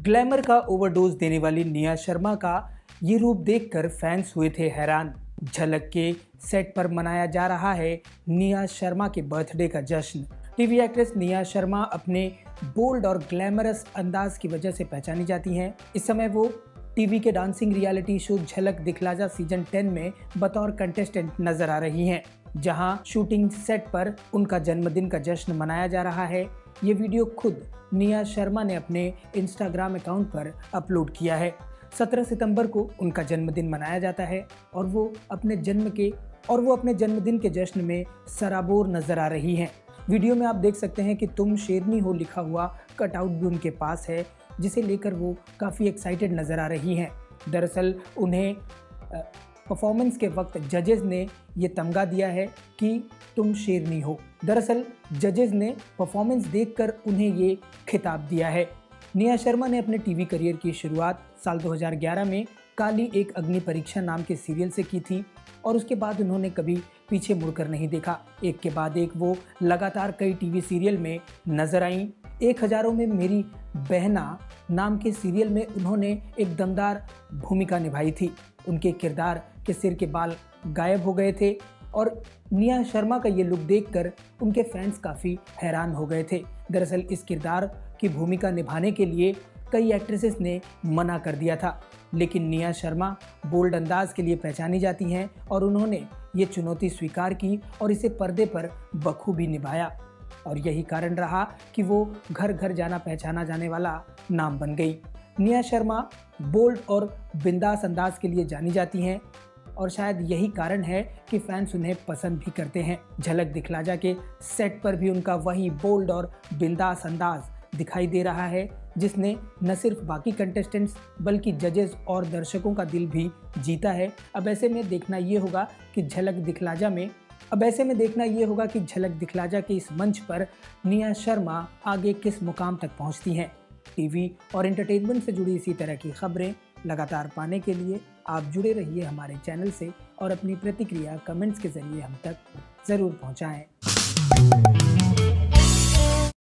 Glamour का overdose देने वाली निया शर्मा का ये रूप देखकर फैंस हुए थे हैरान। झलक के सेट पर मनाया जा रहा है निया शर्मा के बर्थडे का जश्न। टीवी एक्ट्रेस निया शर्मा अपने बोल्ड और ग्लैमरस अंदाज की वजह से पहचानी जाती हैं। इस समय वो टीवी के डांसिंग रियलिटी शो झलक दिखलाजा सीज़न 10 में बतौर कंटेस्टेंट नज़र आ रही हैं, जहाँ शूटिंग सेट पर उनका जन्मदिन का जश्न मनाया जा रहा है। ये वीडियो खुद निया शर्मा ने अपने इंस्टाग्राम अकाउंट पर अपलोड किया है। 17 सितंबर को उनका जन्मदिन मनाया जाता है और वो अपने जन्म के और वो अपने जन्मदिन के जश्न में सराबोर नज़र आ रही हैं। वीडियो में आप देख सकते हैं कि तुम शेरनी हो लिखा हुआ कटआउट भी उनके पास है। जिसे लेकर वो काफ़ी एक्साइटेड नज़र आ रही हैं। दरअसल उन्हें परफॉर्मेंस के वक्त जजेस ने ये तमगा दिया है कि तुम शेरनी हो। दरअसल जजेस ने परफॉर्मेंस देखकर उन्हें ये खिताब दिया है। निया शर्मा ने अपने टीवी करियर की शुरुआत साल 2011 में काली एक अग्नि परीक्षा नाम के सीरियल से की थी और उसके बाद उन्होंने कभी पीछे मुड़कर नहीं देखा। एक के बाद एक वो लगातार कई टीवी सीरियल में नज़र आईं। एक हज़ारों में मेरी बहना नाम के सीरियल में उन्होंने एक दमदार भूमिका निभाई थी। उनके किरदार के सिर के बाल गायब हो गए थे और निया शर्मा का ये लुक देखकर उनके फैंस काफ़ी हैरान हो गए थे। दरअसल इस किरदार की भूमिका निभाने के लिए कई एक्ट्रेसेस ने मना कर दिया था। लेकिन निया शर्मा बोल्ड अंदाज के लिए पहचानी जाती हैं और उन्होंने ये चुनौती स्वीकार की और इसे पर्दे पर बखूबी निभाया। और यही कारण रहा कि वो घर घर जाना पहचाना जाने वाला नाम बन गई। निया शर्मा बोल्ड और बिंदास अंदाज के लिए जानी जाती हैं और शायद यही कारण है कि फैंस उन्हें पसंद भी करते हैं। झलक दिखलाजा के सेट पर भी उनका वही बोल्ड और बिंदास अंदाज दिखाई दे रहा है, जिसने न सिर्फ़ बाकी कंटेस्टेंट्स बल्कि जजेस और दर्शकों का दिल भी जीता है। अब ऐसे में देखना ये होगा कि झलक दिखलाजा में अब ऐसे में देखना ये होगा कि झलक दिखला जा के इस मंच पर निया शर्मा आगे किस मुकाम तक पहुँचती हैं। टीवी और एंटरटेनमेंट से जुड़ी इसी तरह की खबरें लगातार पाने के लिए आप जुड़े रहिए हमारे चैनल से और अपनी प्रतिक्रिया कमेंट्स के ज़रिए हम तक ज़रूर पहुँचाएँ।